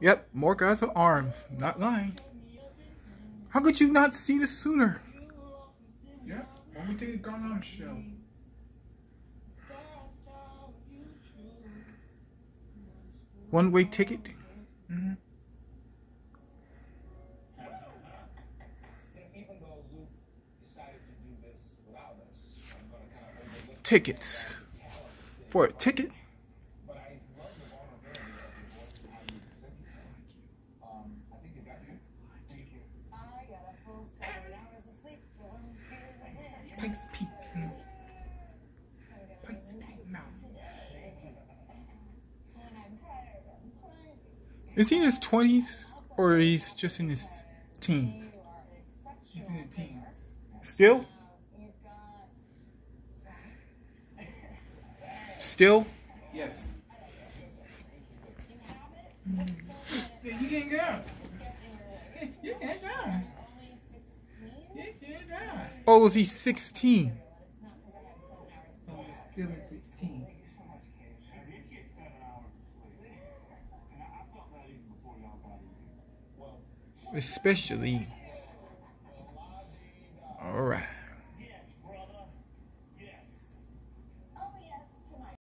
Yep, more guys with arms. Not lying. How could you not see this sooner? Yep, on show. One way ticket. Mm -hmm. Tickets. For a ticket. Pikes Peak. Pikes Peak Mountain. Is he in his 20s or he's just in his teens? He's in the teens. Still? Still? Yes. Yeah, you can't go. You can't go. You can't go. Oh, is he 16? Oh, he's still in 16. Especially.